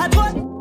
I put.